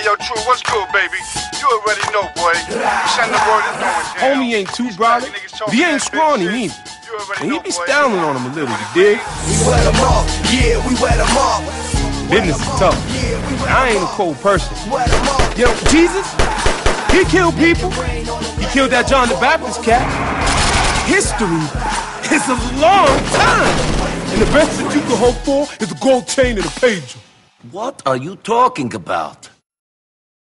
Hey, yo, True, what's good, baby? You already know, boy. You Send the word is going. Homie ain't too brolic, he ain't scrawny neither. And he be styling on him a little, you dig? We wet him up, yeah, we wet him up. Business is tough. I ain't a cold person. Yo, Jesus, he killed people. He killed that John the Baptist cat. History is a long time. And the best that you can hope for is a gold chain and a pager. What are you talking about?